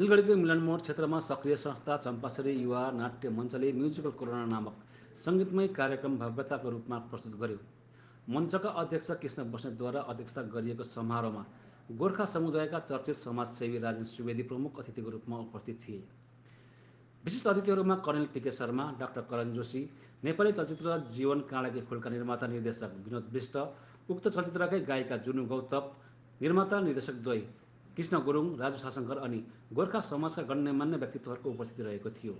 सिलगढीको मिलनमोड क्षेत्रमा सक्रिय संस्था चम्पासरी युवा नाट्य मञ्चले म्युजिकल कोरोना नामक सङ्गीतमय कार्यक्रम भव्यताको रूपमा प्रस्तुत गर्यो। मञ्चका अध्यक्ष कृष्ण बस्नेतद्वारा अध्यक्षता गरिएको समारोहमा गोर्खा समुदायका चर्चित समाजसेवी राजेन सुवेदी प्रमुख अतिथिको रूपमा उपस्थित थिए। विशिष्ट अतिथिहरूमा colonel PK Sharma doctor Karan Joshi Nepali चलचित्र जीवन काँडाकी फुलका निर्माता निर्देशक विनोद विष्ट उक्त चलचित्रकै गायिका जुनु गौतम निर्माता निर्देशक द्वय कृष्ण गुरुङ राजु सासङ्कर अनि गोर्खा समाजका गण्यमान्य व्यक्तित्वहरूको उपस्थिति रहेको थियो।